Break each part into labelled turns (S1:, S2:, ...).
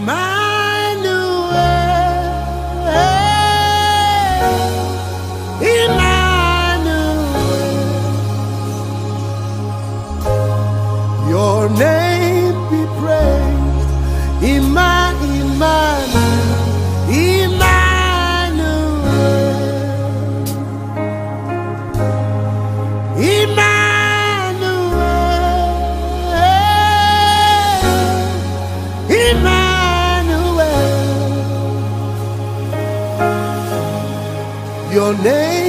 S1: Your name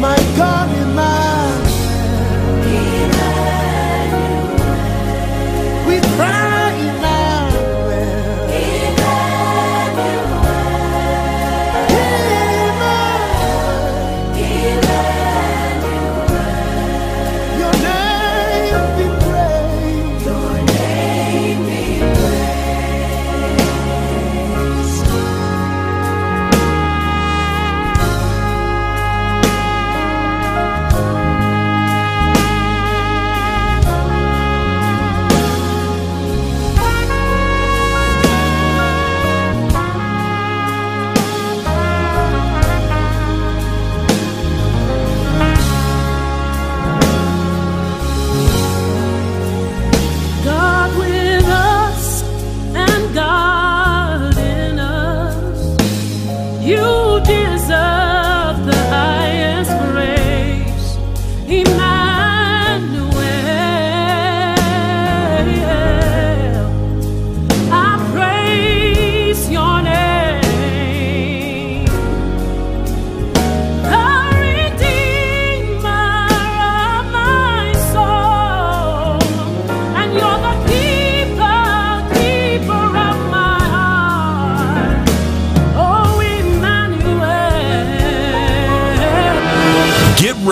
S1: My God,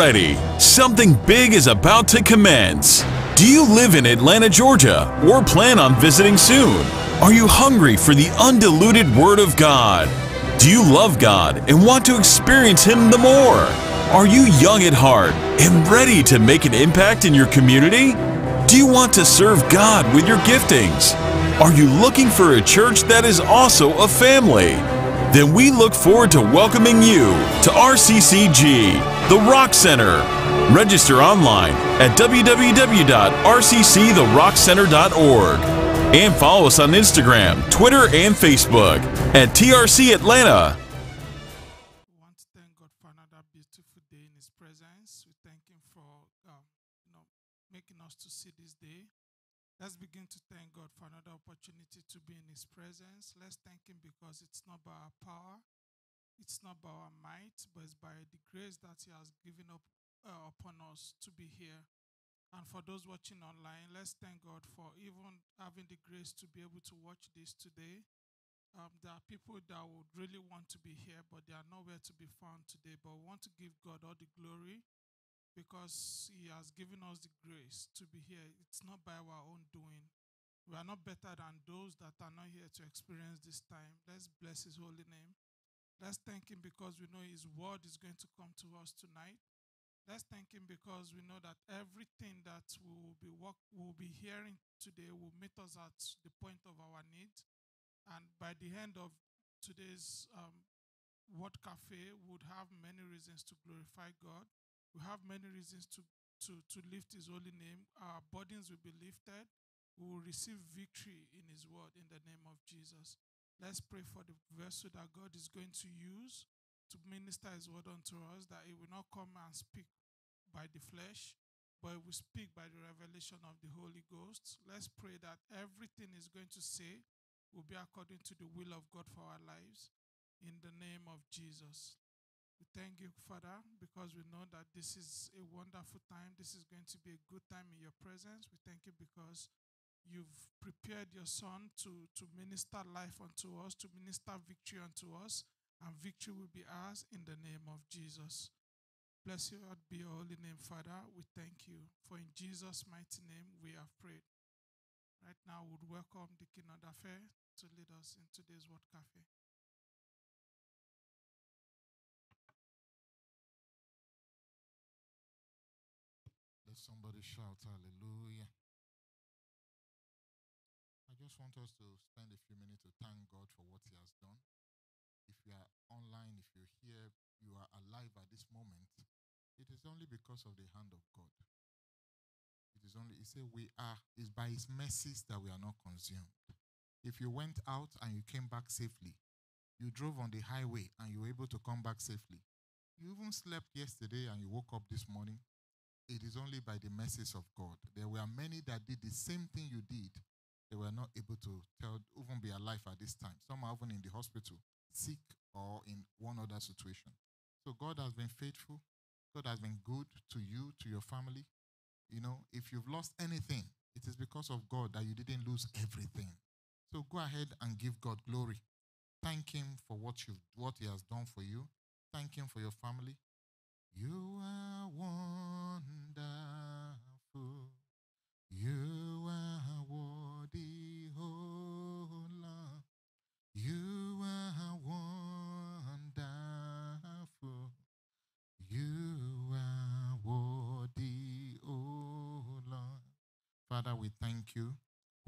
S2: ready. Something big is about to commence. Do you live in Atlanta, Georgia, or plan on visiting soon? Are you hungry for the undiluted Word of God? Do you love God and want to experience Him the more? Are you young at heart and ready to make an impact in your community? Do you want to serve God with your giftings? Are you looking for a church that is also a family? Then we look forward to welcoming you to RCCG, the Rock Center. Register online at www.rcctherockcenter.org and follow us on Instagram, Twitter, and Facebook at TRC Atlanta.
S3: Not by our might, but it's by the grace that He has given up uh, upon us to be here. And for those watching online, let's thank God for even having the grace to be able to watch this today. Um, there are people that would really want to be here, but they are nowhere to be found today. But we want to give God all the glory because He has given us the grace to be here. It's not by our own doing. We are not better than those that are not here to experience this time. Let's bless His holy name. Let's thank Him because we know His word is going to come to us tonight. Let's thank Him because we know that everything that we will be work, we will be hearing today will meet us at the point of our need. And by the end of today's um, Word Cafe we would have many reasons to glorify God. We have many reasons to, to, to lift His holy name. Our burdens will be lifted. We will receive victory in His word in the name of Jesus. Let's pray for the vessel that God is going to use to minister His word unto us, that He will not come and speak by the flesh, but He will speak by the revelation of the Holy Ghost. Let's pray that everything He's going to say will be according to the will of God for our lives in the name of Jesus. We thank you, Father, because we know that this is a wonderful time. This is going to be a good time in your presence. We thank you because you've prepared your Son to, to minister life unto us, to minister victory unto us, and victory will be ours in the name of Jesus. Bless you, Lord, be your holy name, Father. We thank you. For in Jesus' mighty name we have prayed. Right now, we would welcome Deacon Odafe to lead us in today's Word Cafe.
S4: Just want us to spend a few minutes to thank God for what He has done. If you are online, if you're here, you are alive at this moment, it is only because of the hand of God. It is only, He said, we are, it's by His mercies that we are not consumed. If you went out and you came back safely, you drove on the highway and you were able to come back safely. You even slept yesterday and you woke up this morning it is only by the mercies of God. There were many that did the same thing you did. They were not able to tell, even be alive at this time. Some are even in the hospital, sick or in one other situation. So God has been faithful. God has been good to you, to your family. You know, if you've lost anything, it is because of God that you didn't lose everything. So go ahead and give God glory. Thank Him for what you what He has done for you. Thank Him for your family. You are wonderful.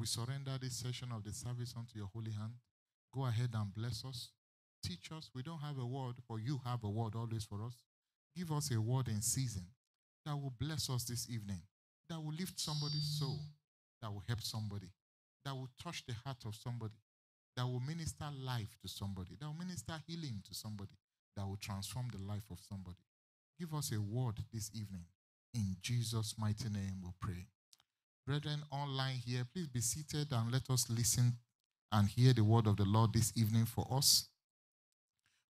S4: Surrender this session of the service unto your holy hand. Go ahead and bless us. Teach us. We don't have a word, but you have a word always for us. Give us a word in season that will bless us this evening, that will lift somebody's soul, that will help somebody, that will touch the heart of somebody, that will minister life to somebody, that will minister healing to somebody, that will transform the life of somebody. Give us a word this evening. In Jesus' mighty name we pray. Brethren, online here, please be seated and let us listen and hear the word of the Lord this evening for us.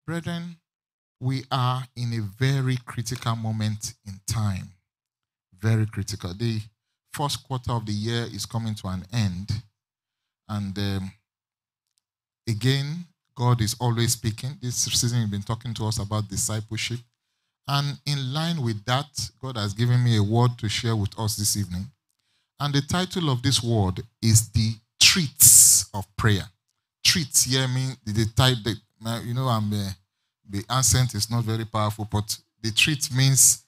S4: Brethren, we are in a very critical moment in time. Very critical. The first quarter of the year is coming to an end. And um, again, God is always speaking. This season, He's been talking to us about discipleship. And in line with that, God has given me a word to share with us this evening. And the title of this word is The Treats of Prayer. Treats here mean the type that, you know, I'm. Uh, the accent is not very powerful, but the treat means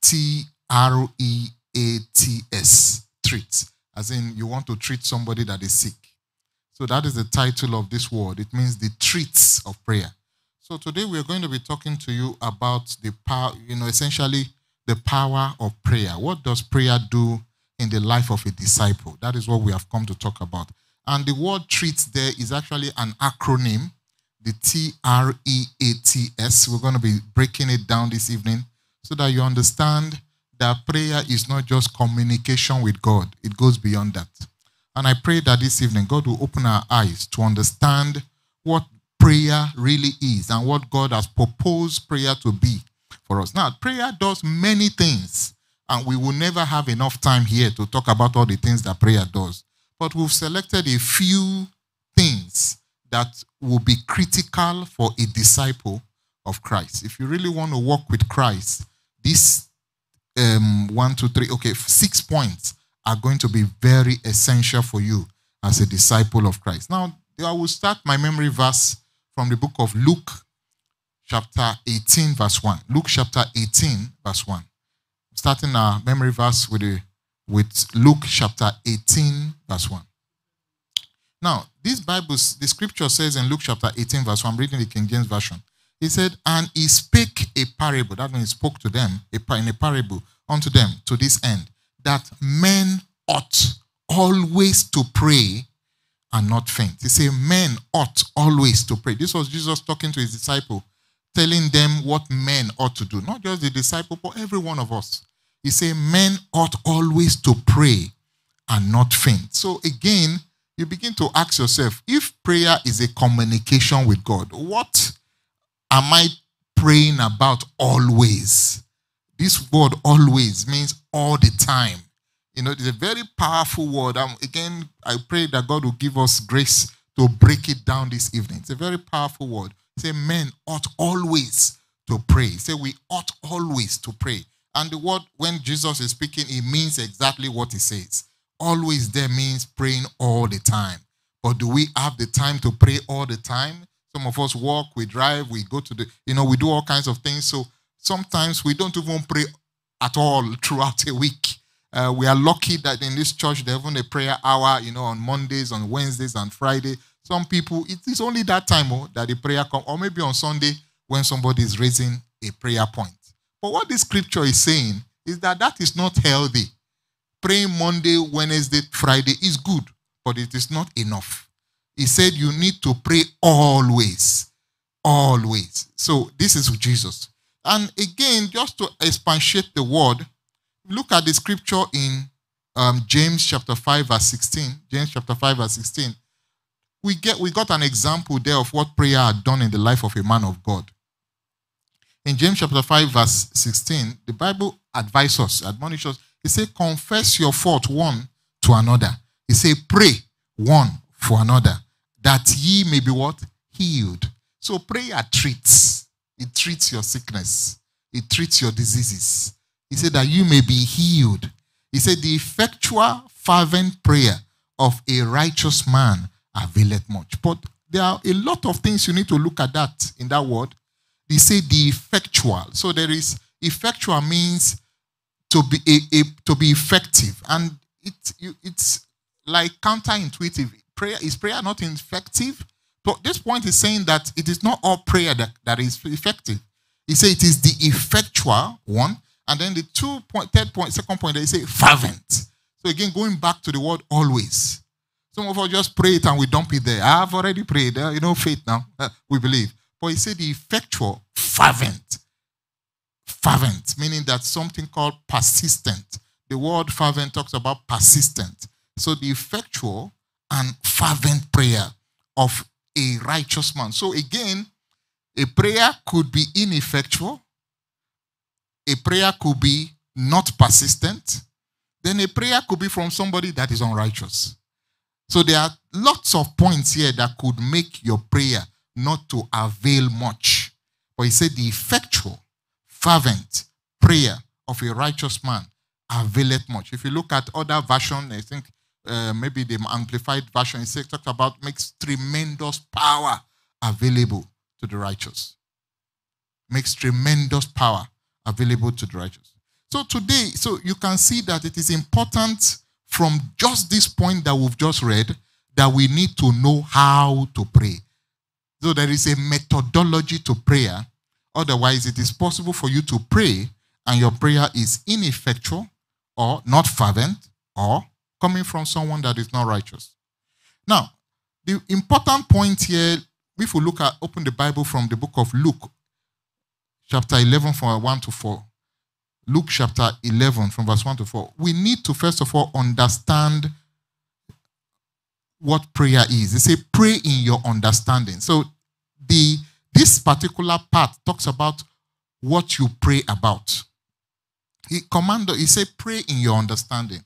S4: T R E A T S, treat, as in you want to treat somebody that is sick. So that is the title of this word. It means the treats of prayer. So today we are going to be talking to you about the power, you know, essentially the power of prayer. What does prayer do in the life of a disciple? That is what we have come to talk about. And the word treats there is actually an acronym the T R E A T S. We're going to be breaking it down this evening so that you understand that prayer is not just communication with God, it goes beyond that. And I pray that this evening God will open our eyes to understand what prayer really is and what God has proposed prayer to be for us. Now, prayer does many things, and we will never have enough time here to talk about all the things that prayer does. But we've selected a few things that will be critical for a disciple of Christ. If you really want to walk with Christ, these um, one, two, three, okay, six points are going to be very essential for you as a disciple of Christ. Now, I will start my memory verse from the book of Luke, chapter 18, verse 1. Luke chapter 18, verse 1. Starting our memory verse with, the, with Luke chapter 18, verse 1. Now, this Bible, the scripture says in Luke chapter 18, verse 1, I'm reading the King James Version. He said, and he spake a parable. That means he spoke to them in a parable unto them to this end, that men ought always to pray and not faint. He said, men ought always to pray. This was Jesus talking to his disciple, telling them what men ought to do. Not just the disciple, but every one of us. He said, men ought always to pray and not faint. So again, you begin to ask yourself, if prayer is a communication with God, what am I praying about always? This word always means all the time. You know, it's a very powerful word. Um, again, I pray that God will give us grace to break it down this evening. It's a very powerful word. Say, men ought always to pray. Say, we ought always to pray. And the word, when Jesus is speaking, it means exactly what he says. Always there means praying all the time. But do we have the time to pray all the time? Some of us walk, we drive, we go to the, you know, we do all kinds of things. So sometimes we don't even pray at all throughout a week. Uh, we are lucky that in this church they have a prayer hour, you know, on Mondays, on Wednesdays, and Friday. Some people, it is only that time oh, that the prayer come, or maybe on Sunday when somebody is raising a prayer point. But what this scripture is saying is that that is not healthy. Praying Monday, Wednesday, Friday is good, but it is not enough. He said you need to pray always. Always. So this is Jesus. And again, just to expatiate the word, look at the scripture in um, James chapter 5, verse 16. James chapter 5, verse 16. We get we got an example there of what prayer had done in the life of a man of God. In James chapter 5, verse 16, the Bible advises us, admonishes us. It says, confess your fault one to another. It says, pray one for another, that ye may be what? Healed. So prayer treats. It treats your sickness. It treats your diseases. He said that you may be healed. He said, the effectual, fervent prayer of a righteous man availeth much. But there are a lot of things you need to look at that in that word. They say the effectual. So there is effectual means to be a, a- to be effective, and it it's like counterintuitive. Prayer is prayer not effective? But this point is saying that it is not all prayer that, that is effective. He said it is the effectual one, and then the two point, third point, second point, they say fervent. So again, going back to the word always. Some of us just pray it and we dump it there. I've already prayed. uh, You know, faith now. uh, we believe. But he said the effectual, fervent. Fervent, meaning that something called persistent. The word fervent talks about persistent. So the effectual and fervent prayer of a righteous man. So again, a prayer could be ineffectual, a prayer could be not persistent, then a prayer could be from somebody that is unrighteous. So there are lots of points here that could make your prayer not to avail much. But he said the effectual, fervent prayer of a righteous man availeth much. If you look at other version, I think uh, maybe the amplified version, it talks about makes tremendous power available to the righteous. Makes tremendous power available to the righteous. So today, so you can see that it is important from just this point that we've just read that we need to know how to pray. So there is a methodology to prayer. Otherwise, it is possible for you to pray and your prayer is ineffectual or not fervent or coming from someone that is not righteous. Now, the important point here, if we look at open the Bible from the book of Luke, chapter 11, from 1 to 4. Luke chapter 11, from verse 1 to 4. We need to first of all understand what prayer is. They say, pray in your understanding. So the this particular part talks about what you pray about. He commanded, he said, pray in your understanding.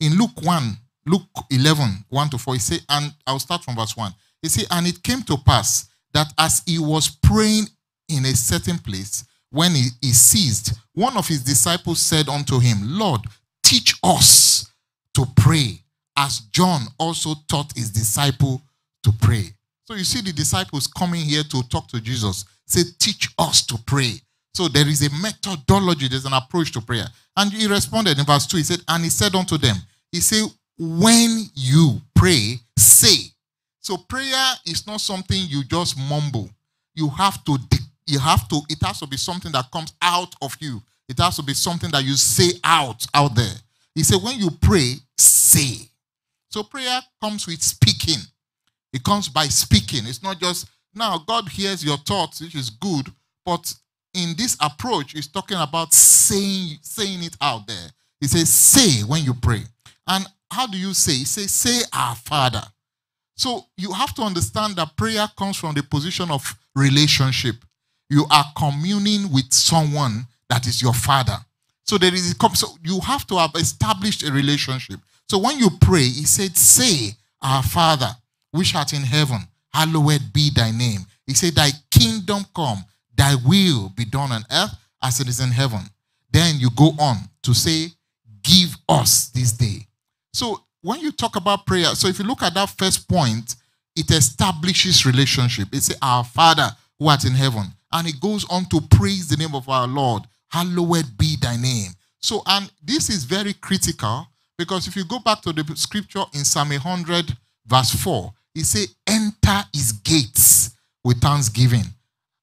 S4: In Luke 1, Luke 11, 1 to 4, he said, and I'll start from verse 1. He said, and it came to pass that as he was praying in a certain place, when he, he ceased, one of his disciples said unto him, Lord, teach us to pray, as John also taught his disciple to pray. So you see the disciples coming here to talk to Jesus, say, teach us to pray. So there is a methodology, there's an approach to prayer. And he responded in verse 2, he said, and he said unto them, he said, when you pray, say. So prayer is not something you just mumble. You have to you have to, it has to be something that comes out of you. It has to be something that you say out, out there. He said, when you pray, say. So prayer comes with speaking. It comes by speaking. It's not just, now God hears your thoughts, which is good, but in this approach, he's talking about saying, saying it out there. He says, say when you pray. And how do you say? He says, say our Father. So you have to understand that prayer comes from the position of relationship. You are communing with someone that is your father. So there is so you have to have established a relationship. So when you pray, he said, Say, Our Father, which art in heaven, hallowed be thy name. He said, Thy kingdom come, thy will be done on earth as it is in heaven. Then you go on to say, Give us this day. So when you talk about prayer, so if you look at that first point, it establishes relationship. It says, Our Father who art in heaven. And it goes on to praise the name of our Lord. Hallowed be thy name. So, and this is very critical because if you go back to the scripture in Psalm 100, verse 4, it says, Enter his gates with thanksgiving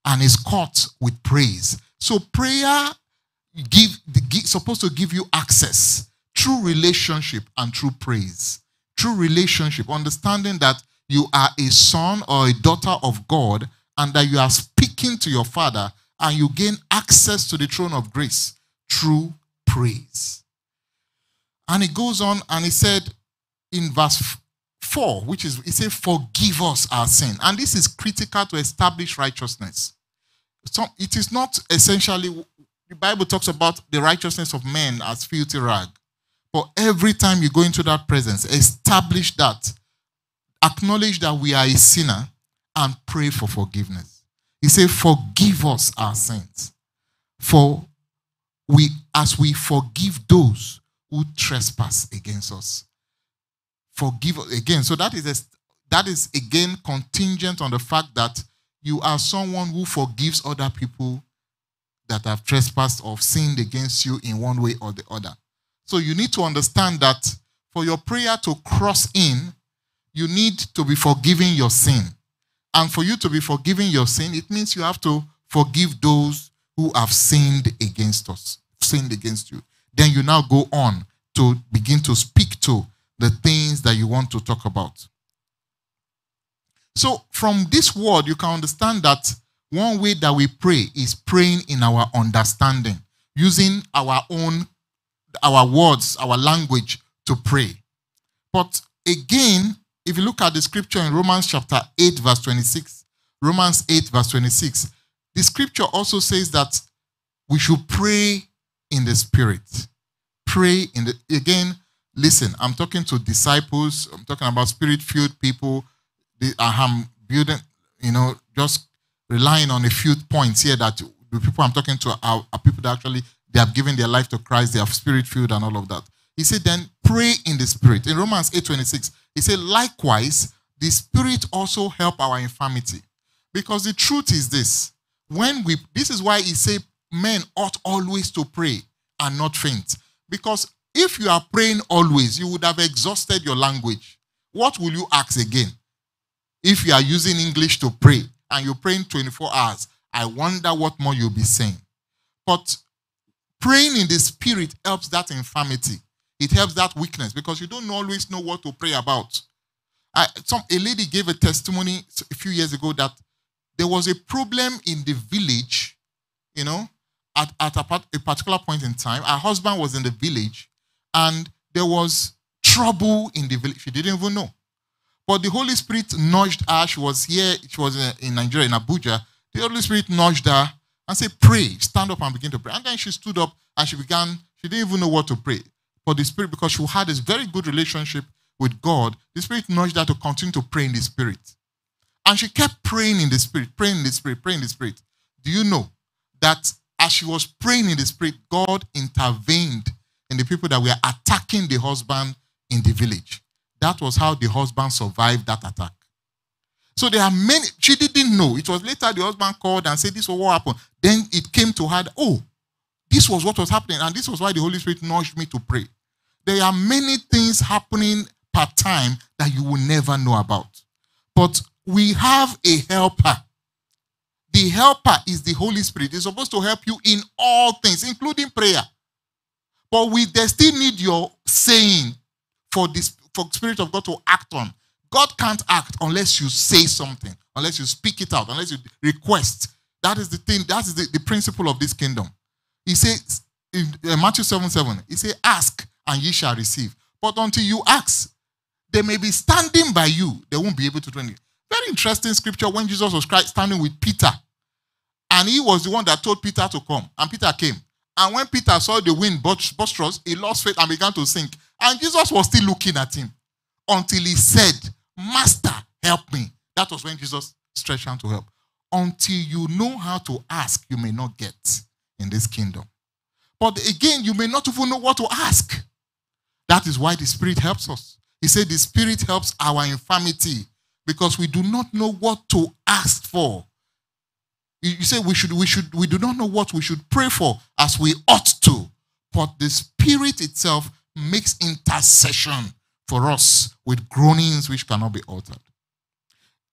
S4: and his courts with praise. So, prayer give, supposed to give you access true relationship and true praise. True relationship, understanding that you are a son or a daughter of God and that you are speaking to your Father and you gain access to the throne of grace through praise. And it goes on and he said in verse 4, which is, he said, Forgive us our sin. And this is critical to establish righteousness. So it is not essentially, the Bible talks about the righteousness of men as filthy rag. But every time you go into that presence, establish that. Acknowledge that we are a sinner and pray for forgiveness. He said, Forgive us our sins. For we, as we forgive those who trespass against us. Forgive again. So that is a, that is again contingent on the fact that you are someone who forgives other people that have trespassed or sinned against you in one way or the other. So you need to understand that for your prayer to cross in, you need to be forgiving your sin. And for you to be forgiving your sin, it means you have to forgive those who have sinned against us, sinned against you. Then you now go on to begin to speak to the things that you want to talk about. So, from this word, you can understand that one way that we pray is praying in our understanding, using our own our words, our language to pray. But again, if you look at the scripture in Romans chapter 8, verse 26, Romans 8, verse 26, the scripture also says that we should pray in the spirit. Pray in the, again, listen, I'm talking to disciples, I'm talking about spirit filled people. I'm building, you know, just relying on a few points here that the people I'm talking to are, are people that actually they have given their life to Christ. They have spirit filled and all of that. He said, then pray in the spirit. In Romans 8 26, he said, likewise, the spirit also help our infirmity. Because the truth is this when we, this is why he said, men ought always to pray and not faint. Because if you are praying always, you would have exhausted your language. What will you ask again? If you are using English to pray and you're praying 24 hours, I wonder what more you'll be saying. But Praying in the spirit helps that infirmity. It helps that weakness because you don't always know what to pray about. I, some, a lady gave a testimony a few years ago that there was a problem in the village, you know, at, at a, a particular point in time. Her husband was in the village and there was trouble in the village. She didn't even know. But the Holy Spirit nudged her. She was here, she was uh, in Nigeria, in Abuja. The Holy Spirit nudged her and said, Pray, stand up and begin to pray. And then she stood up and she began, she didn't even know what to pray. But the Spirit, because she had this very good relationship with God, the Spirit nudged her to continue to pray in the Spirit. And she kept praying in the Spirit, praying in the Spirit, praying in the Spirit. Do you know that as she was praying in the Spirit, God intervened in the people that were attacking the husband in the village? That was how the husband survived that attack. So there are many, she didn't know. It was later the husband called and said, This was what happened. Then it came to her, oh, this was what was happening. And this was why the Holy Spirit nudged me to pray. There are many things happening part time that you will never know about. But we have a helper. The helper is the Holy Spirit. It's supposed to help you in all things, including prayer. But we they still need your saying for this for Spirit of God to act on. God can't act unless you say something, unless you speak it out, unless you request. That is the thing, that is the, the principle of this kingdom. He says in uh, Matthew 7 7, he says, Ask and ye shall receive. But until you ask, they may be standing by you, they won't be able to do anything. Very interesting scripture when Jesus was standing with Peter. And he was the one that told Peter to come. And Peter came. And when Peter saw the wind boisterous, he lost faith and began to sink. And Jesus was still looking at him until he said, Master, help me. That was when Jesus stretched out to help. Until you know how to ask, you may not get in this kingdom. But again, you may not even know what to ask. That is why the Spirit helps us. He said the Spirit helps our infirmity because we do not know what to ask for. You, say we should, we should, we do not know what we should pray for as we ought to. But the Spirit itself makes intercession for us with groanings which cannot be uttered.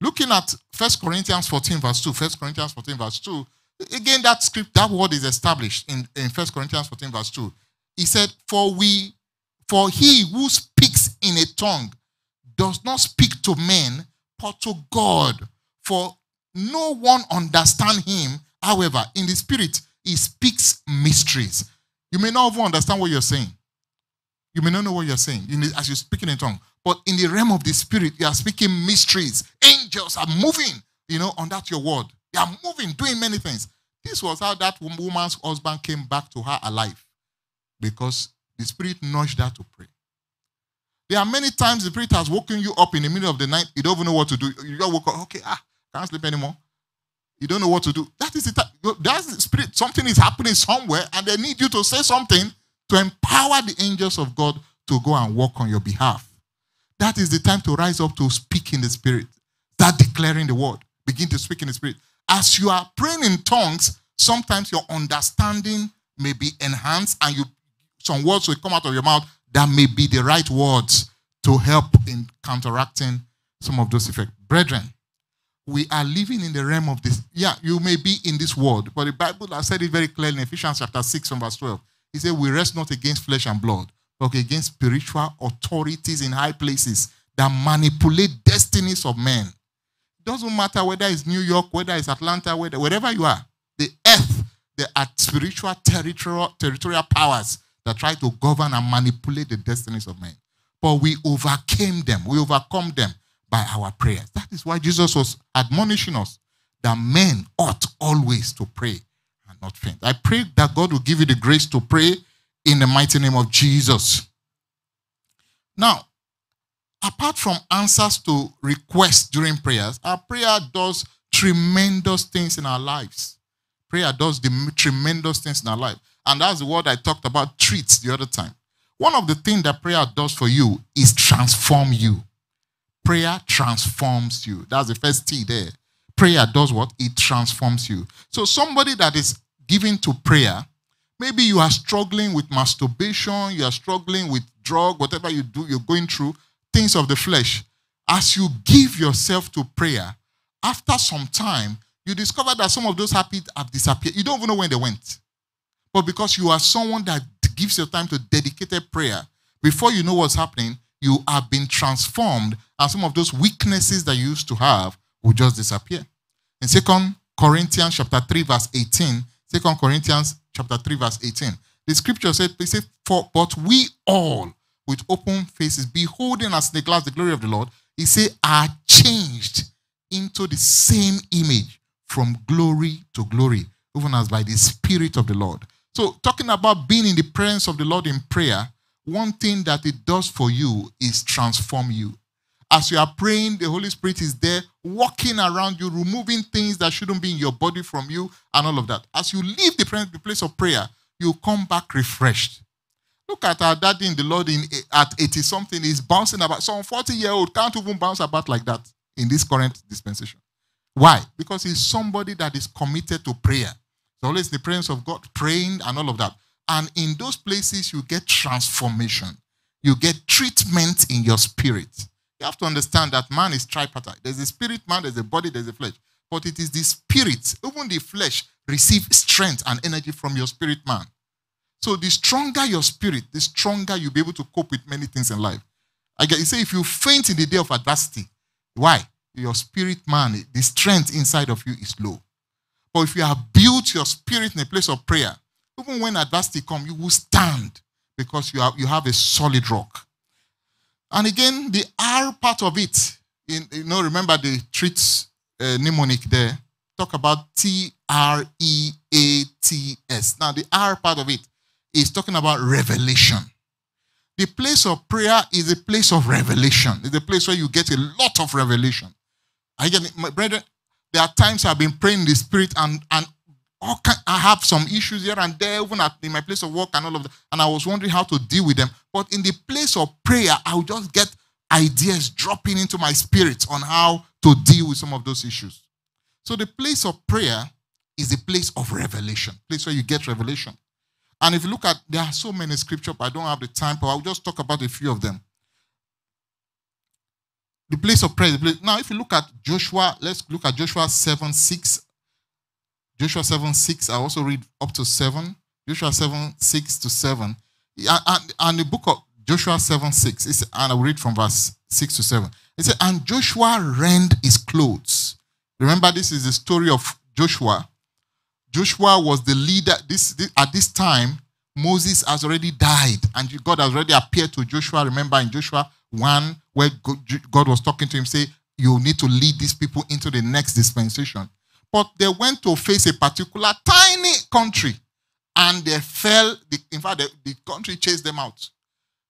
S4: Looking at 1 Corinthians 14, verse 2, 1 Corinthians 14, verse 2, again, that script, that word is established in, in 1 Corinthians 14, verse 2. He said, For we, for he who speaks in a tongue does not speak to men, but to God. For no one understand him. However, in the spirit, he speaks mysteries. You may not even understand what you're saying. You may not know what you're saying as you're speaking in tongue. But in the realm of the spirit, you are speaking mysteries. Angels are moving, you know, on that your word. They are moving, doing many things. This was how that woman's husband came back to her alive. Because the spirit nudged her to pray. There are many times the spirit has woken you up in the middle of the night. You don't even know what to do. You just woke up, okay, ah, can't sleep anymore. You don't know what to do. That is the time. That's the spirit. Something is happening somewhere, and they need you to say something to empower the angels of God to go and work on your behalf. That is the time to rise up to speak in the spirit. Start declaring the word. Begin to speak in the spirit. As you are praying in tongues, sometimes your understanding may be enhanced and you some words will come out of your mouth that may be the right words to help in counteracting some of those effects. Brethren, we are living in the realm of this. Yeah, you may be in this world, but the Bible has said it very clearly in Ephesians chapter 6 from verse 12. He said, We rest not against flesh and blood, but against spiritual authorities in high places that manipulate destinies of men. It doesn't matter whether it's New York, whether it's Atlanta, whether, wherever you are, the earth, there are uh, spiritual territorial, territorial powers that try to govern and manipulate the destinies of men. But we overcame them, we overcome them by our prayers. That is why Jesus was admonishing us that men ought always to pray and not faint. I pray that God will give you the grace to pray in the mighty name of Jesus. Now, apart from answers to requests during prayers, our prayer does tremendous things in our lives. Prayer does the tremendous things in our life. And that's the word I talked about, treats, the other time. One of the things that prayer does for you is transform you. Prayer transforms you. That's the first T there. Prayer does what? It transforms you. So, somebody that is giving to prayer, maybe you are struggling with masturbation, you are struggling with drug, whatever you do, you're going through things of the flesh. As you give yourself to prayer, after some time, you discover that some of those habits have disappeared. You don't even know when they went. But because you are someone that gives your time to dedicated prayer, before you know what's happening, you have been transformed, and some of those weaknesses that you used to have will just disappear. In Second Corinthians chapter 3, verse 18, 2 Corinthians chapter 3, verse 18, the scripture said, say, For but we all with open faces, beholding as in the glass the glory of the Lord, he said, are changed into the same image from glory to glory, even as by the Spirit of the Lord. So, talking about being in the presence of the Lord in prayer, one thing that it does for you is transform you. As you are praying, the Holy Spirit is there walking around you, removing things that shouldn't be in your body from you, and all of that. As you leave the place of prayer, you come back refreshed. Look at our daddy in the Lord in, at 80 something, he's bouncing about. Some 40 year old can't even bounce about like that in this current dispensation. Why? Because he's somebody that is committed to prayer. So always the presence of God, praying and all of that. And in those places, you get transformation. You get treatment in your spirit. You have to understand that man is tripartite. There's a spirit man, there's a body, there's a flesh. but it is the spirit, even the flesh, receive strength and energy from your spirit man. So the stronger your spirit, the stronger you'll be able to cope with many things in life. I get you say if you faint in the day of adversity, why? Your spirit man, the strength inside of you is low. But if you have built your spirit in a place of prayer, even when adversity comes, you will stand because you have, you have a solid rock. And again, the R part of it, in, you know, remember the treats uh, mnemonic there, talk about T R E A T S. Now, the R part of it is talking about revelation. The place of prayer is a place of revelation. It's a place where you get a lot of revelation. I get my brethren. There are times I've been praying in the spirit and and I have some issues here and there, even at, in my place of work and all of that. And I was wondering how to deal with them. But in the place of prayer, I'll just get ideas dropping into my spirit on how to deal with some of those issues. So the place of prayer is a place of revelation, place where you get revelation. And if you look at, there are so many scriptures, but I don't have the time, but I'll just talk about a few of them. The place of prayer. Place, now, if you look at Joshua, let's look at Joshua 7 6. Joshua 7 6. I also read up to 7. Joshua 7 6 to 7. And, and the book of Joshua 7 6, It's, and I'll read from verse 6 to 7. It said, And Joshua rent his clothes. Remember, this is the story of Joshua. Joshua was the leader. This, this, At this time, Moses has already died, and God has already appeared to Joshua. Remember in Joshua 1, where God was talking to him, say, You need to lead these people into the next dispensation. But they went to face a particular tiny country, and they fell. In fact, the, the country chased them out.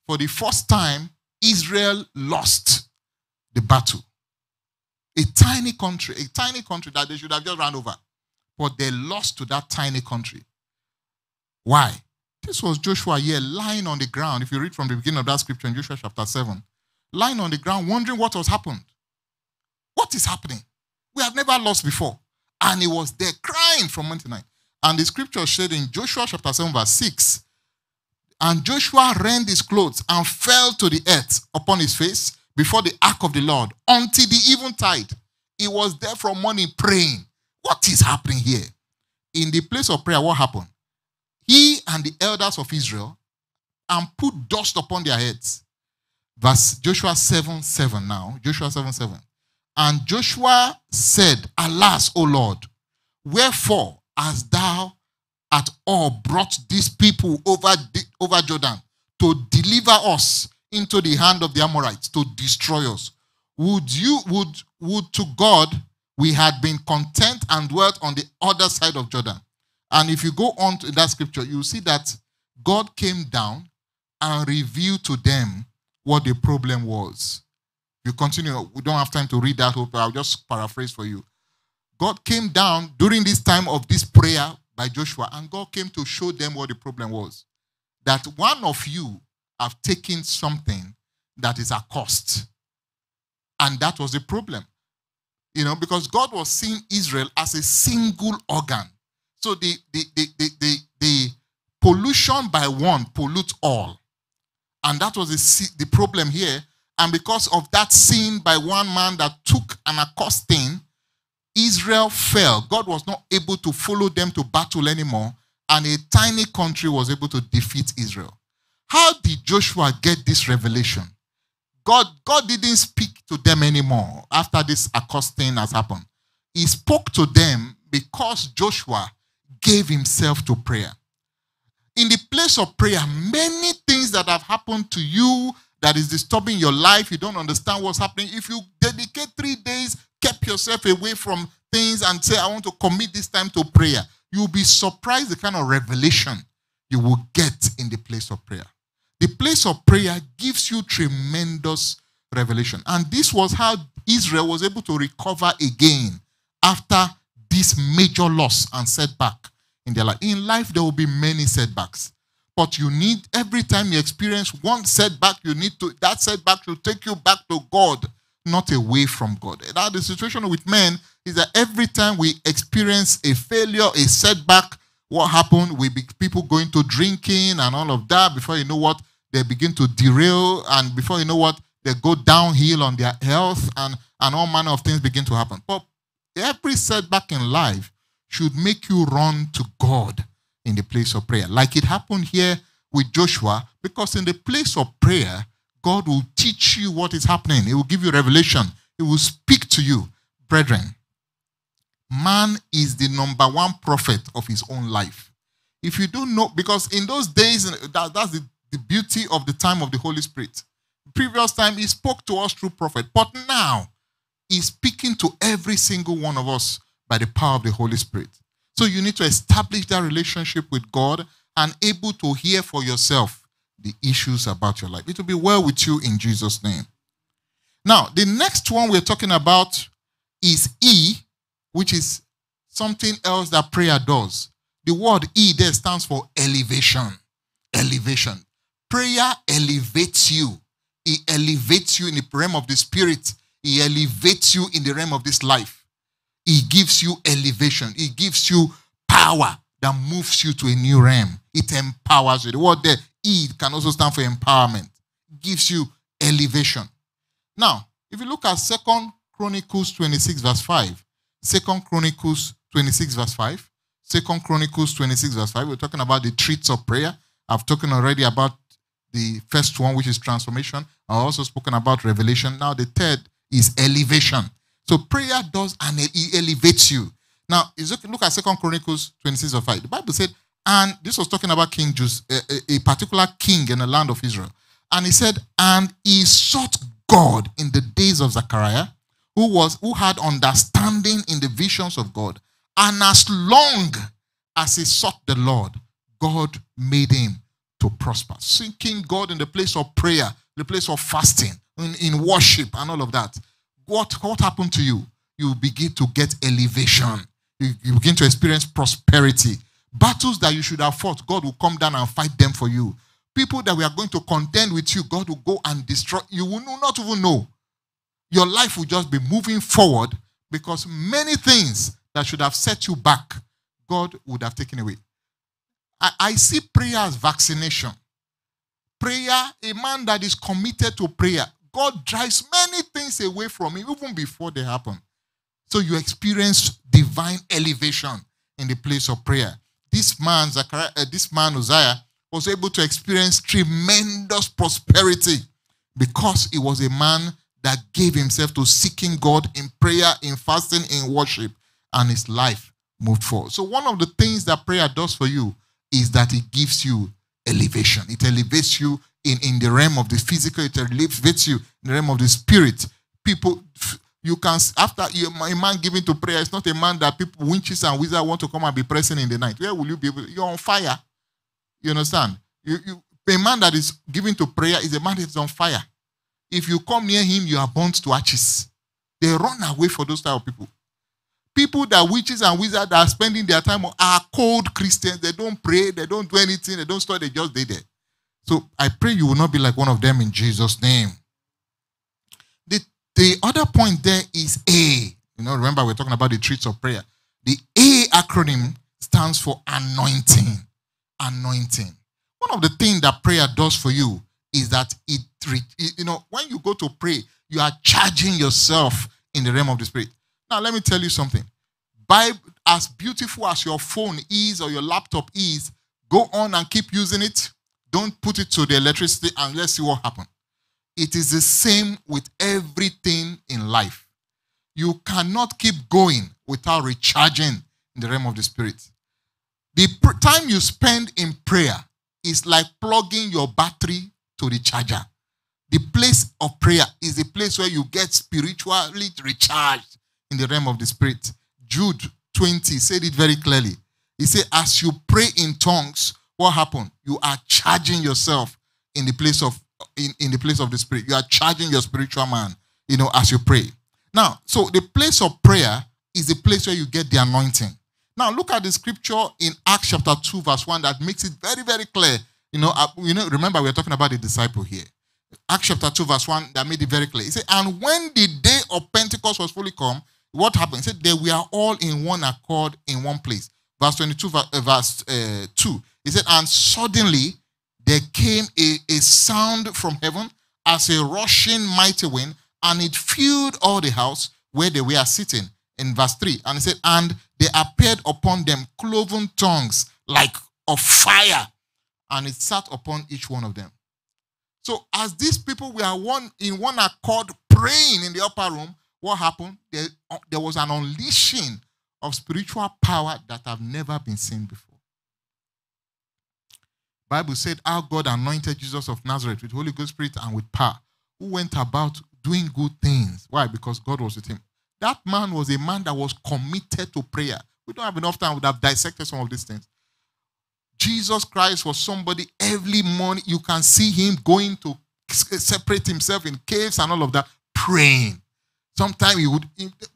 S4: For the first time, Israel lost the battle. A tiny country, a tiny country that they should have just run over. But they lost to that tiny country. Why? This was Joshua here lying on the ground. If you read from the beginning of that scripture in Joshua chapter 7, lying on the ground, wondering what has happened. What is happening? We have never lost before. And he was there crying from 99. And the scripture said in Joshua chapter 7, verse 6, and Joshua rent his clothes and fell to the earth upon his face before the ark of the Lord until the eventide. He was there from morning praying. What is happening here? In the place of prayer, what happened? He and the elders of Israel and put dust upon their heads. Verse Joshua 7 7 now. Joshua 7 7. And Joshua said, Alas, O Lord, wherefore hast thou at all brought these people over, over Jordan to deliver us into the hand of the Amorites to destroy us. Would you would would to God we had been content and dwelt on the other side of Jordan. And if you go on to that scripture, you see that God came down and revealed to them what the problem was. You continue, we don't have time to read that whole, but I'll just paraphrase for you. God came down during this time of this prayer by Joshua, and God came to show them what the problem was. That one of you have taken something that is a cost. And that was the problem. You know, because God was seeing Israel as a single organ. So the the the the, the, the pollution by one pollute all. And that was the, the problem here. And because of that sin by one man that took an accosting, Israel fell. God was not able to follow them to battle anymore. And a tiny country was able to defeat Israel. How did Joshua get this revelation? God, God didn't speak to them anymore after this accosting has happened. He spoke to them because Joshua gave himself to prayer. In the place of prayer, many things that have happened to you that is disturbing your life, you don't understand what's happening. If you dedicate three days, keep yourself away from things and say, I want to commit this time to prayer, you'll be surprised the kind of revelation you will get in the place of prayer. The place of prayer gives you tremendous revelation. And this was how Israel was able to recover again after this major loss and setback in their life. In life, there will be many setbacks. But you need, every time you experience one setback, you need to, that setback will take you back to God, not away from God. Now, the situation with men is that every time we experience a failure, a setback, what happened? We be people going to drinking and all of that. Before you know what, they begin to derail, and before you know what, they go downhill on their health, and, and all manner of things begin to happen. But every setback in life should make you run to God in the place of prayer. Like it happened here with Joshua, because in the place of prayer, God will teach you what is happening. He will give you revelation. He will speak to you. Brethren, man is the number one prophet of his own life. If you don't know, because in those days, that, that's the, the beauty of the time of the Holy Spirit. Previous time, he spoke to us through prophet, but now he's speaking to every single one of us by the power of the Holy Spirit. So you need to establish that relationship with God and able to hear for yourself the issues about your life. It will be well with you in Jesus' name. Now, the next one we're talking about is E, which is something else that prayer does. The word E there stands for elevation. Elevation. Prayer elevates you. It elevates you in the realm of the spirit. It elevates you in the realm of this life. It gives you elevation. It gives you power that moves you to a new realm. It empowers you. The word there, E, can also stand for empowerment. It gives you elevation. Now, if you look at Second Chronicles 26, verse 5, Second Chronicles 26, verse 5, Second Chronicles 26, verse 5, we're talking about the treats of prayer. I've talked already about the first one, which is transformation. I've also spoken about revelation. Now, the third is elevation. So prayer does and it elevates you. Now, look at Second Chronicles 26 verse 5. The Bible said, and this was talking about King Uzziah, a, a, a particular king in the land of Israel. And he said, and he sought God in the days of Zechariah, who was who had understanding in the visions of God. And as long as he sought the Lord, God made him to prosper. Seeking God in the place of prayer, the place of fasting, in, in worship, and all of that. What, what happened to you? You begin to get elevation. You, you begin to experience prosperity. Battles that you should have fought, God will come down and fight them for you. People that we are going to contend with you, God will go and destroy. You will not even know. Your life will just be moving forward because many things that should have set you back, God would have taken away. I, I see prayer as vaccination. Prayer, a man that is committed to prayer, God drives many things away from him even before they happen. So you experience divine elevation in the place of prayer. This man, Zachariah, uh, this man Uzziah, was able to experience tremendous prosperity because he was a man that gave himself to seeking God in prayer, in fasting, in worship, and his life moved forward. So, one of the things that prayer does for you is that it gives you elevation. It elevates you in, in the realm of the physical, it elevates you in the realm of the spirit. People, you can, after you, a man giving to prayer, it's not a man that people, witches and wizards want to come and be pressing in the night. Where will you be able, you're on fire. You understand? You, you, a man that is giving to prayer is a man that is on fire. If you come near him, you are burnt to ashes. They run away for those type of people. People that witches and wizards are spending their time on are cold Christians. They don't pray, they don't do anything, they don't study, they just stay there. So I pray you will not be like one of them in Jesus' name. The, the other point there is A. You know, remember we're talking about the treats of prayer. The A acronym stands for anointing. Anointing. One of the things that prayer does for you is that it, you know, when you go to pray, you are charging yourself in the realm of the spirit. Now, let me tell you something. By as beautiful as your phone is or your laptop is, go on and keep using it don't put it to the electricity and let's see what happens. It is the same with everything in life. You cannot keep going without recharging in the realm of the spirit. The time you spend in prayer is like plugging your battery to the charger. The place of prayer is the place where you get spiritually recharged in the realm of the spirit. Jude 20 said it very clearly. He said, As you pray in tongues, what happened? You are charging yourself in the place of in, in the place of the spirit. You are charging your spiritual man, you know, as you pray. Now, so the place of prayer is the place where you get the anointing. Now, look at the scripture in Acts chapter 2, verse 1 that makes it very, very clear. You know, uh, you know, remember we're talking about the disciple here. Acts chapter 2, verse 1, that made it very clear. He said, And when the day of Pentecost was fully come, what happened? He said, They were all in one accord in one place. Verse 22, uh, verse uh, 2. He said, And suddenly there came a, a sound from heaven as a rushing mighty wind, and it filled all the house where they were sitting. in verse 3. And he said, And they appeared upon them cloven tongues like of fire, and it sat upon each one of them. So as these people were one in one accord praying in the upper room, what happened? There, uh, there was an unleashing of spiritual power that have never been seen before. Bible said how God anointed Jesus of Nazareth with Holy Ghost Spirit and with power, who went about doing good things. Why? Because God was with him. That man was a man that was committed to prayer. We don't have enough time, we would have dissected some of these things. Jesus Christ was somebody every morning you can see him going to eh, separate himself in caves and all of that, praying. Sometimes he would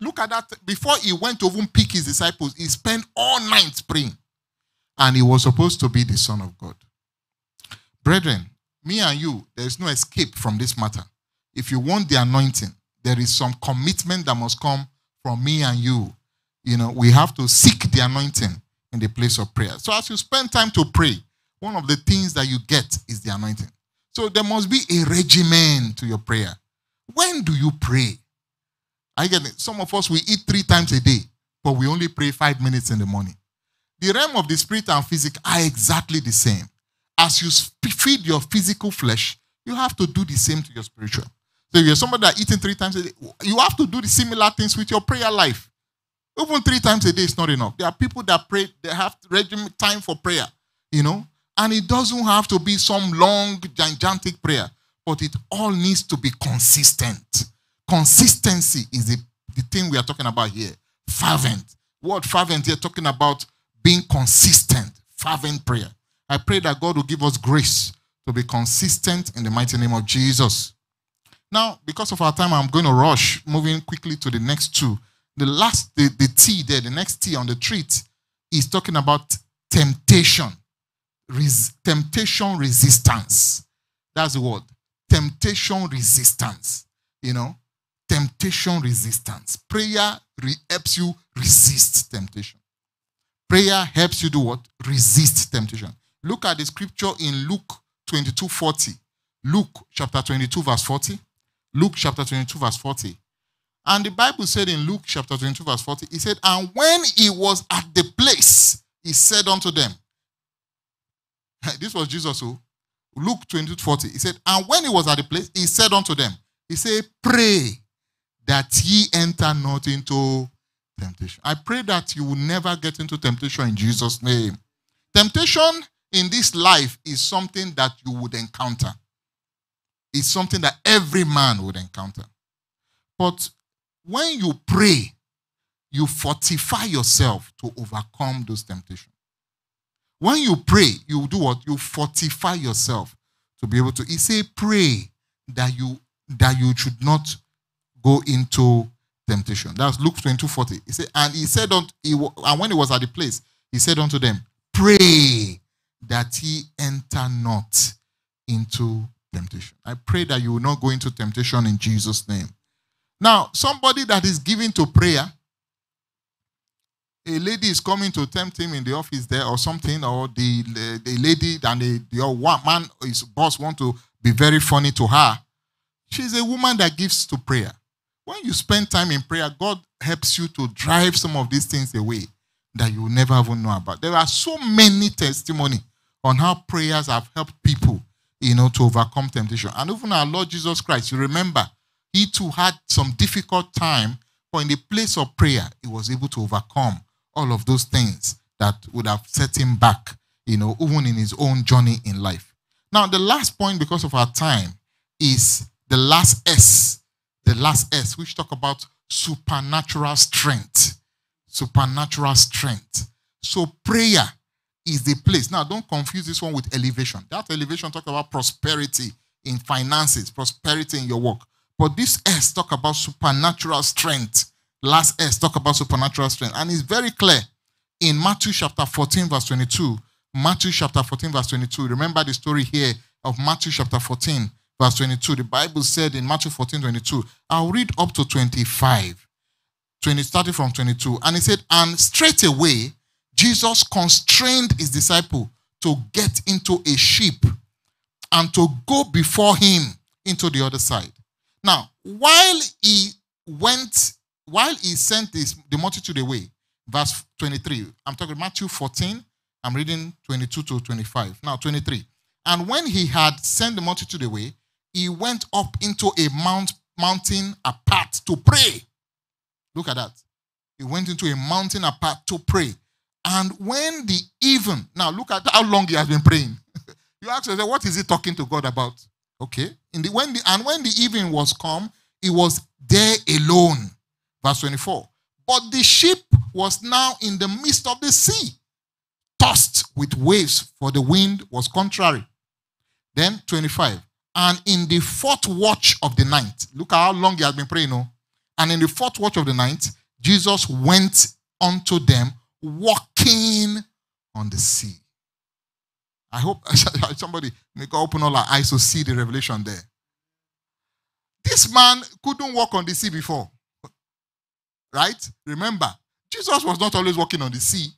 S4: look at that before he went to even pick his disciples, he spent all night praying. And he was supposed to be the Son of God. Brethren, me and you, there is no escape from this matter. If you want the anointing, there is some commitment that must come from me and you. You know, we have to seek the anointing in the place of prayer. So as you spend time to pray, one of the things that you get is the anointing. So there must be a regimen to your prayer. When do you pray? I get it. Some of us we eat three times a day, but we only pray five minutes in the morning. The realm of the spirit and physical are exactly the same. As you feed your physical flesh, you have to do the same to your spiritual. So if you're somebody that eating three times a day, you have to do the similar things with your prayer life. Even three times a day is not enough. There are people that pray, they have regimen time for prayer, you know, and it doesn't have to be some long, gigantic prayer, but it all needs to be consistent. Consistency is the, the thing we are talking about here. Fervent. What fervent here talking about being consistent, fervent prayer. I pray that God will give us grace to be consistent in the mighty name of Jesus. Now, because of our time, I'm going to rush, moving quickly to the next two. The last, the, the T there, the next T on the treat is talking about temptation. Res, temptation resistance. That's the word. Temptation resistance. You know, temptation resistance. Prayer re- helps you resist temptation. Prayer helps you do what? Resist temptation. Look at the scripture in Luke 22 40. Luke chapter 22, verse 40. Luke chapter 22, verse 40. And the Bible said in Luke chapter 22, verse 40, he said, And when he was at the place, he said unto them, This was Jesus who, Luke 22, 40. He said, And when he was at the place, he said unto them, He said, Pray that ye enter not into temptation. I pray that you will never get into temptation in Jesus' name. Temptation in this life is something that you would encounter It's something that every man would encounter. But when you pray, you fortify yourself to overcome those temptations. When you pray, you do what? You fortify yourself to be able to. He say, pray that you that you should not go into temptation. That's Luke 22 40. He said, and he said, unto, he, and when he was at the place, he said unto them, Pray that he enter not into temptation. I pray that you will not go into temptation in Jesus' name. Now, somebody that is giving to prayer, a lady is coming to tempt him in the office there or something, or the, the, the lady and the, the man, his boss, want to be very funny to her. She's a woman that gives to prayer. When you spend time in prayer, God helps you to drive some of these things away that you never even know about. There are so many testimony on how prayers have helped people you know, to overcome temptation. And even our Lord Jesus Christ, you remember, he too had some difficult time, but in the place of prayer, he was able to overcome all of those things that would have set him back, you know, even in his own journey in life. Now, the last point, because of our time, is the last S. The last S, which talk about supernatural strength. Supernatural strength. So prayer is the place. Now, don't confuse this one with elevation. That elevation talk about prosperity in finances, prosperity in your work. But this S talk about supernatural strength. Last S talk about supernatural strength. And it's very clear in Matthew chapter 14, verse 22. Matthew chapter 14, verse 22. Remember the story here of Matthew chapter 14, verse 22. The Bible said in Matthew 14, 22. I'll read up to 25. 20, starting from 22. And he said, And straight away Jesus constrained his disciple to get into a ship and to go before him into the other side. Now, while he went while he sent this, the multitude away, verse 23, I'm talking Matthew 14, I'm reading 22 to 25. Now, 23. And when he had sent the multitude away, he went up into a mount, mountain apart to pray. Look at that. He went into a mountain apart to pray. And when the even, now look at how long he has been praying. you ask yourself, what is he talking to God about? Okay. In the, when the, and when the evening was come, he was there alone. Verse 24. But the ship was now in the midst of the sea, tossed with waves, for the wind was contrary. Then 25. And in the fourth watch of the night, look how long he has been praying. No? And in the fourth watch of the night, Jesus went unto them walking on the sea. I hope somebody make open all our eyes to see the revelation there. This man couldn't walk on the sea before. Right? Remember, Jesus was not always walking on the sea.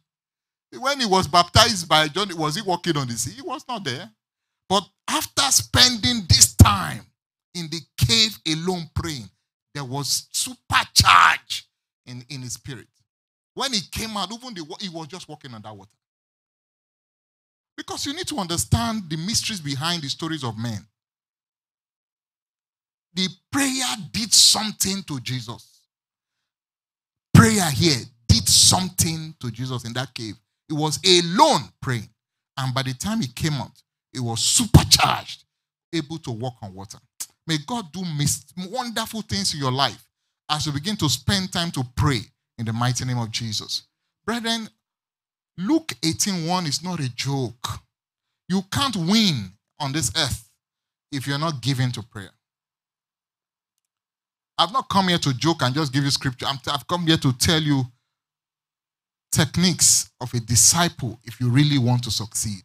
S4: When he was baptized by John, was he walking on the sea? He was not there. But after spending this time in the cave alone praying, there was supercharge in, in his spirit. When he came out, even the, he was just walking on that water. Because you need to understand the mysteries behind the stories of men. The prayer did something to Jesus. Prayer here did something to Jesus in that cave. He was alone praying. And by the time he came out, he was supercharged, able to walk on water. May God do wonderful things in your life as you begin to spend time to pray in the mighty name of Jesus. Brethren, Luke 18:1 is not a joke. You can't win on this earth if you're not given to prayer. I've not come here to joke and just give you scripture. i have come here to tell you techniques of a disciple if you really want to succeed.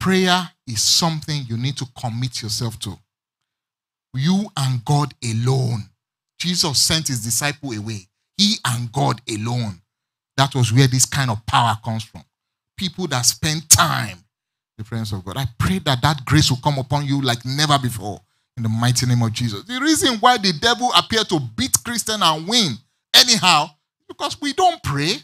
S4: Prayer is something you need to commit yourself to. You and God alone. Jesus sent his disciple away. He and God alone. That was where this kind of power comes from. People that spend time the presence of God. I pray that that grace will come upon you like never before in the mighty name of Jesus. The reason why the devil appeared to beat Christian and win anyhow because we don't pray.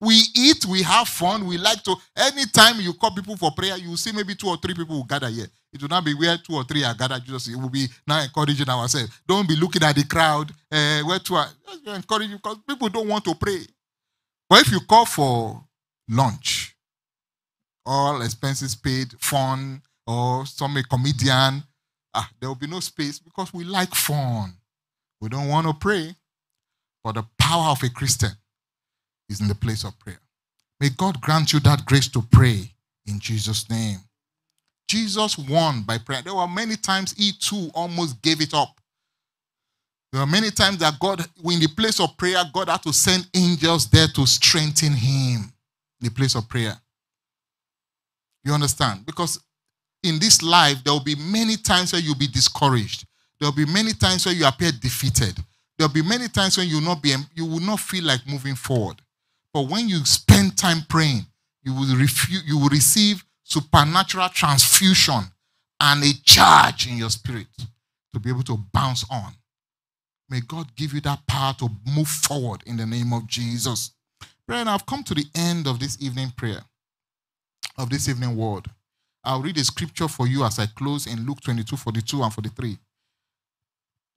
S4: We eat, we have fun, we like to. Anytime you call people for prayer, you see maybe two or three people will gather here. It will not be where two or three are gathered. Just it will be now encouraging ourselves. Don't be looking at the crowd. Uh, where are just encouraging because people don't want to pray. But if you call for lunch, all expenses paid, fun, or some a comedian, ah, there will be no space because we like fun. We don't want to pray. But the power of a Christian is in the place of prayer. May God grant you that grace to pray in Jesus' name. Jesus won by prayer. There were many times he too almost gave it up. There were many times that God, in the place of prayer, God had to send angels there to strengthen him in the place of prayer. You understand? Because in this life, there will be many times where you'll be discouraged. There will be many times where you appear defeated. There will be many times when you not be you will not feel like moving forward. But when you spend time praying, you will refu- you will receive supernatural transfusion and a charge in your spirit to be able to bounce on. May God give you that power to move forward in the name of Jesus. Brethren, I've come to the end of this evening prayer, of this evening word. I'll read a scripture for you as I close in Luke 22, 42 and 43.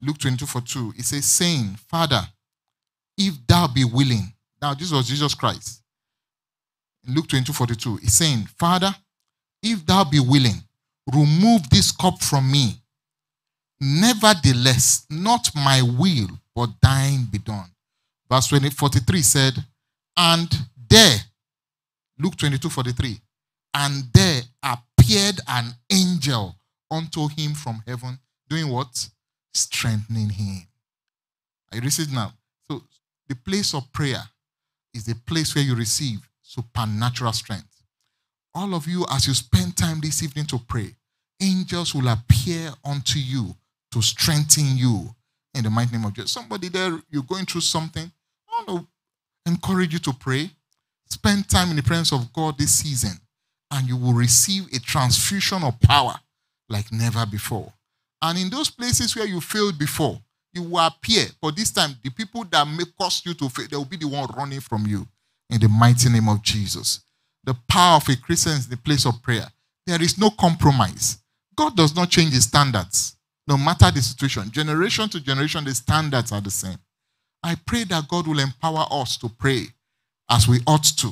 S4: Luke 22, 42. It says, saying, Father, if thou be willing. Now, this was Jesus Christ. In Luke 22, 42, he's saying, Father, if thou be willing, remove this cup from me. Nevertheless, not my will, but thine be done. Verse 20, 43 said, And there, Luke 22, 43, and there appeared an angel unto him from heaven, doing what? Strengthening him. Are you receiving now? So, the place of prayer is the place where you receive supernatural strength all of you, as you spend time this evening to pray, angels will appear unto you to strengthen you in the mighty name of Jesus. Somebody there, you're going through something. I want to encourage you to pray. Spend time in the presence of God this season, and you will receive a transfusion of power like never before. And in those places where you failed before, You will appear, but this time the people that may cause you to fail, they will be the one running from you. In the mighty name of Jesus. The power of a Christian is the place of prayer. There is no compromise. God does not change his standards, no matter the situation. Generation to generation, the standards are the same. I pray that God will empower us to pray as we ought to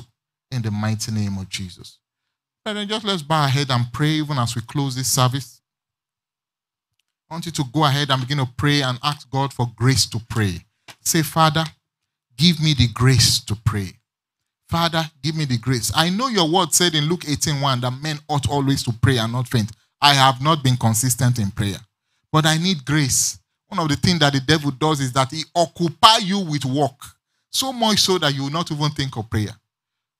S4: in the mighty name of Jesus. Then just let's bow our head and pray even as we close this service. I want you to go ahead and begin to pray and ask God for grace to pray. Say, Father, give me the grace to pray. Father, give me the grace. I know your word said in Luke 18:1 that men ought always to pray and not faint. I have not been consistent in prayer, but I need grace. One of the things that the devil does is that he occupy you with work, so much so that you will not even think of prayer.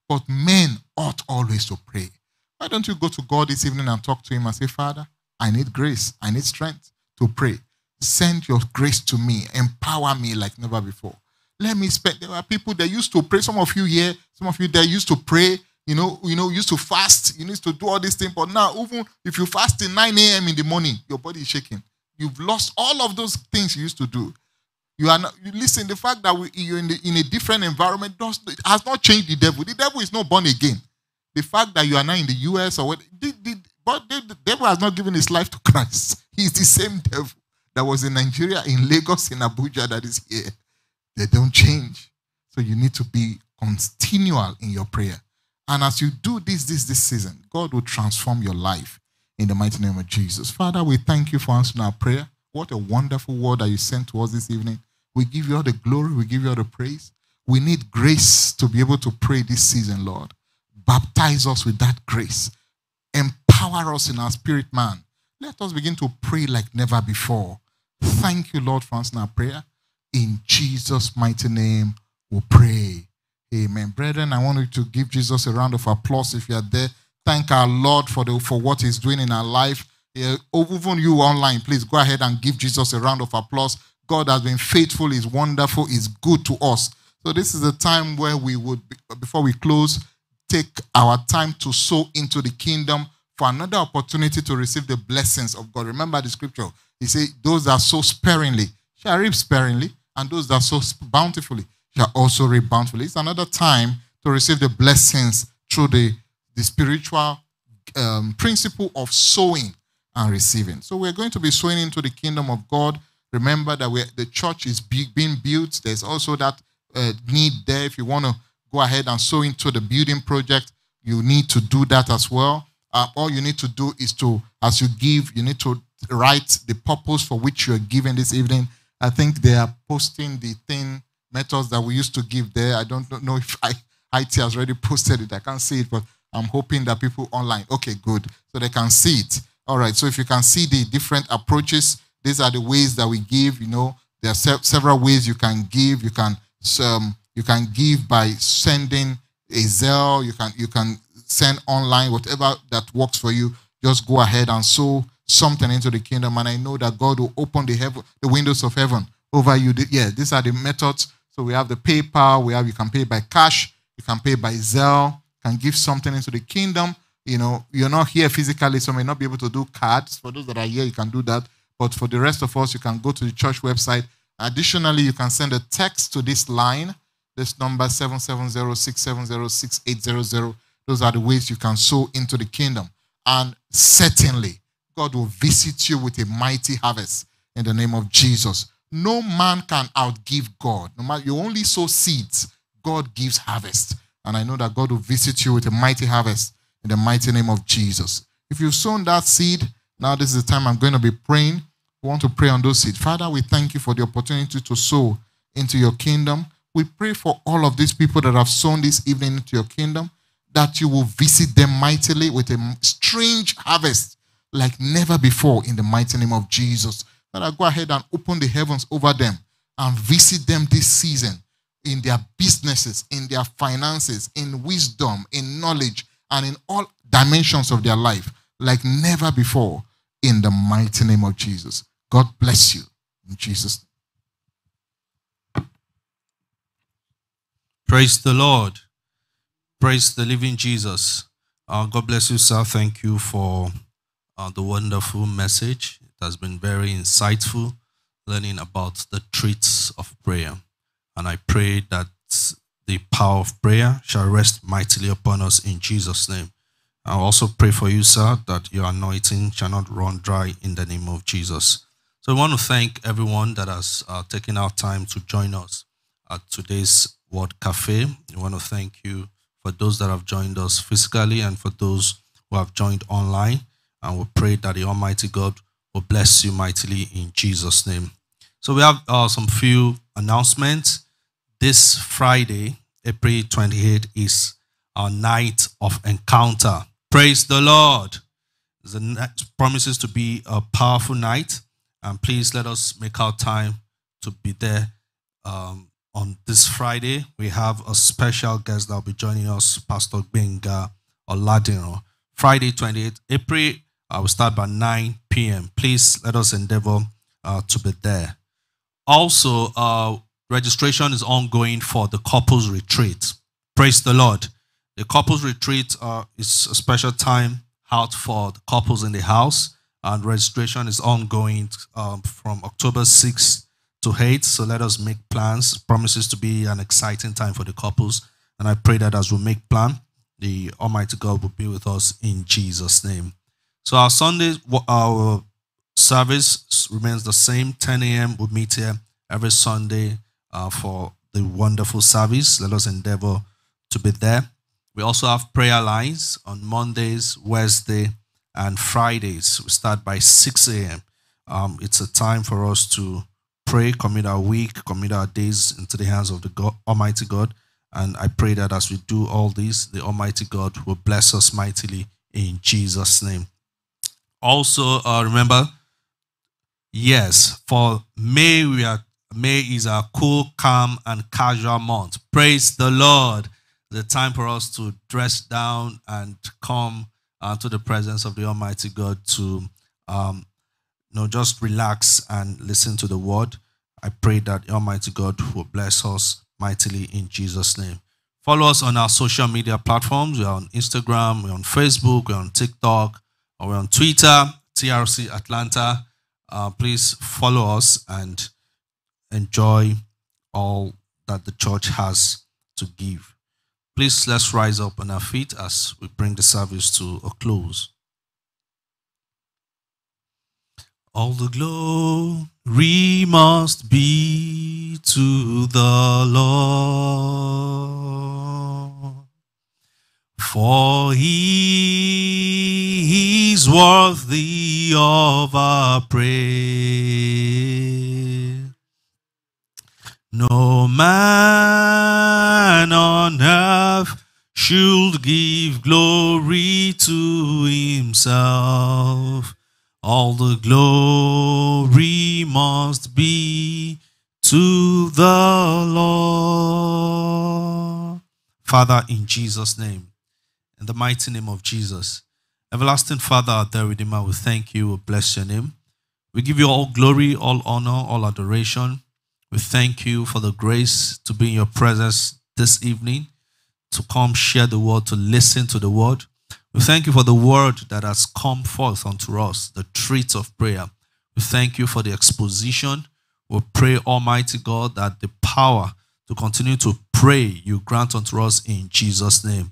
S4: But men ought always to pray. Why don't you go to God this evening and talk to him and say, Father, I need grace, I need strength to pray. Send your grace to me, empower me like never before. Let me spend. There are people that used to pray. Some of you here, some of you there used to pray. You know, you know, used to fast. You need to do all these things. But now, even if you fast till 9 a.m. in the morning, your body is shaking. You've lost all of those things you used to do. You are not, you listen, the fact that we, you're in, the, in a different environment does, has not changed the devil. The devil is not born again. The fact that you are now in the US or what, the, the, but the, the devil has not given his life to Christ. He's the same devil that was in Nigeria, in Lagos, in Abuja, that is here. They don't change. So you need to be continual in your prayer. And as you do this, this, this season, God will transform your life in the mighty name of Jesus. Father, we thank you for answering our prayer. What a wonderful word that you sent to us this evening. We give you all the glory, we give you all the praise. We need grace to be able to pray this season, Lord. Baptize us with that grace. Empower us in our spirit, man. Let us begin to pray like never before. Thank you, Lord, for answering our prayer. In Jesus' mighty name, we pray. Amen. Brethren, I want you to give Jesus a round of applause if you are there. Thank our Lord for, the, for what He's doing in our life. Yeah, even you online, please go ahead and give Jesus a round of applause. God has been faithful, is wonderful, is good to us. So this is the time where we would, before we close, take our time to sow into the kingdom for another opportunity to receive the blessings of God. Remember the scripture. He said, Those that sow sparingly shall reap sparingly, and those that sow bountifully shall also reap bountifully. It's another time to receive the blessings through the, the spiritual um, principle of sowing and receiving. So we're going to be sowing into the kingdom of God. Remember that the church is being built. There's also that uh, need there. If you want to go ahead and sow into the building project, you need to do that as well. Uh, all you need to do is to, as you give, you need to write the purpose for which you are giving this evening. I think they are posting the thing methods that we used to give there. I don't know if I, IT has already posted it. I can't see it, but I'm hoping that people online. Okay, good. So they can see it. All right. So if you can see the different approaches, these are the ways that we give. You know, there are se- several ways you can give. You can um, you can give by sending a Zelle. You can you can send online whatever that works for you. Just go ahead and sow something into the kingdom, and I know that God will open the heaven, the windows of heaven over you. Yeah, these are the methods. So we have the PayPal. We have you can pay by cash. You can pay by Zelle. Can give something into the kingdom. You know, you're not here physically, so may not be able to do cards. For those that are here, you can do that. But for the rest of us, you can go to the church website. Additionally, you can send a text to this line, this number 770-670-6800. Those are the ways you can sow into the kingdom. And certainly, God will visit you with a mighty harvest in the name of Jesus. No man can outgive God. No matter you only sow seeds, God gives harvest. And I know that God will visit you with a mighty harvest in the mighty name of Jesus. If you've sown that seed, now this is the time I'm going to be praying. We want to pray on those seeds. Father, we thank you for the opportunity to sow into your kingdom. We pray for all of these people that have sown this evening into your kingdom, that you will visit them mightily with a strange harvest like never before in the mighty name of Jesus. That I go ahead and open the heavens over them and visit them this season in their businesses, in their finances, in wisdom, in knowledge, and in all dimensions of their life like never before in the mighty name of Jesus. God bless you in Jesus' name.
S5: Praise the Lord. Praise the living Jesus. Uh, God bless you, sir. Thank you for uh, the wonderful message. It has been very insightful. learning about the treats of prayer. And I pray that the power of prayer shall rest mightily upon us in Jesus' name. I also pray for you, sir, that your anointing shall not run dry in the name of Jesus. So I want to thank everyone that has uh, taken our time to join us at today's Word Cafe. We want to thank you for those that have joined us physically and for those who have joined online. And we pray that the Almighty God will bless you mightily in Jesus' name. So we have uh, some few announcements. This Friday, April 28th, is our night of encounter. Praise the Lord. The promises to be a powerful night. And please let us make our time to be there um, on this Friday. We have a special guest that will be joining us, Pastor Benga Oladino. Friday, 28th April, I will start by 9 p.m. Please let us endeavor uh, to be there. Also, uh, registration is ongoing for the couples retreat. Praise the Lord. The couples retreat uh, is a special time out for the couples in the house, and registration is ongoing um, from October 6th to hate. So let us make plans. Promises to be an exciting time for the couples, and I pray that as we make plan, the Almighty God will be with us in Jesus' name. So our Sunday, our service remains the same. 10 a.m. We meet here every Sunday uh, for the wonderful service. Let us endeavor to be there. We also have prayer lines on Mondays, Wednesday, and Fridays. We start by 6 a.m. Um, it's a time for us to pray, commit our week, commit our days into the hands of the God, Almighty God. And I pray that as we do all this, the Almighty God will bless us mightily in Jesus' name. Also, uh, remember, yes, for May we are May is a cool, calm, and casual month. Praise the Lord. The time for us to dress down and come uh, to the presence of the Almighty God to, um, you know, just relax and listen to the word. I pray that Almighty God will bless us mightily in Jesus' name. Follow us on our social media platforms. We're on Instagram, we're on Facebook, we're on TikTok, or we're on Twitter, TRC Atlanta. Uh, please follow us and enjoy all that the church has to give. Please let's rise up on our feet as we bring the service to a close. All the glory must be to the Lord, for he is worthy of our praise. No man on earth should give glory to himself. All the glory must be to the Lord. Father, in Jesus' name, in the mighty name of Jesus, everlasting Father, our dear Redeemer, we thank you, we bless your name. We give you all glory, all honor, all adoration. We thank you for the grace to be in your presence this evening, to come share the word, to listen to the word. We thank you for the word that has come forth unto us, the treat of prayer. We thank you for the exposition. We pray, Almighty God, that the power to continue to pray you grant unto us in Jesus' name.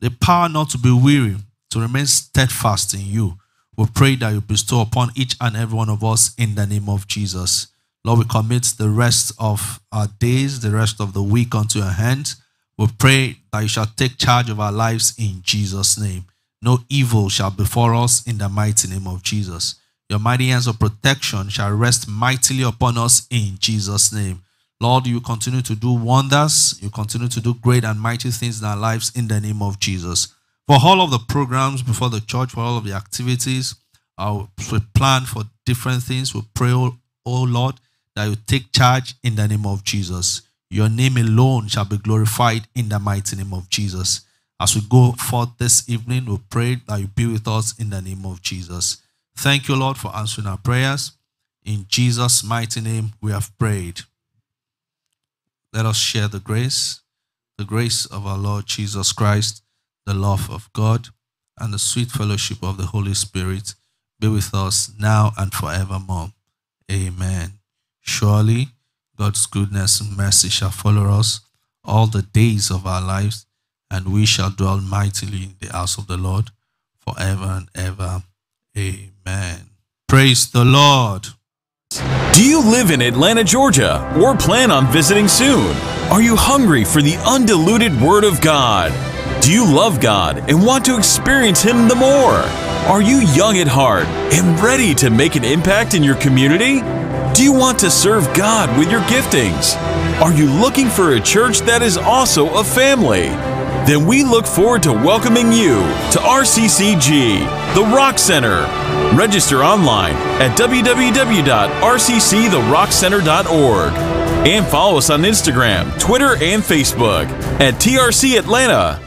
S5: The power not to be weary, to remain steadfast in you. We pray that you bestow upon each and every one of us in the name of Jesus. Lord, we commit the rest of our days, the rest of the week unto your hands. We pray that you shall take charge of our lives in Jesus' name. No evil shall befall us in the mighty name of Jesus. Your mighty hands of protection shall rest mightily upon us in Jesus' name. Lord, you continue to do wonders. You continue to do great and mighty things in our lives in the name of Jesus. For all of the programs before the church, for all of the activities, uh, we plan for different things. We pray, oh, oh Lord, that you take charge in the name of Jesus. Your name alone shall be glorified in the mighty name of Jesus. As we go forth this evening, we pray that you be with us in the name of Jesus. Thank you, Lord, for answering our prayers. In Jesus' mighty name, we have prayed. Let us share the grace, the grace of our Lord Jesus Christ, the love of God, and the sweet fellowship of the Holy Spirit be with us now and forevermore. Amen. Surely God's goodness and mercy shall follow us all the days of our lives, and we shall dwell mightily in the house of the Lord forever and ever. Amen. Praise the Lord.
S2: Do you live in Atlanta, Georgia, or plan on visiting soon? Are you hungry for the undiluted Word of God? Do you love God and want to experience Him the more? Are you young at heart and ready to make an impact in your community? Do you want to serve God with your giftings? Are you looking for a church that is also a family? Then we look forward to welcoming you to RCCG, the Rock Center. Register online at www.rcctherockcenter.org and follow us on Instagram, Twitter, and Facebook at TRC Atlanta